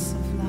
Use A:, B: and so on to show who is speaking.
A: Jesus.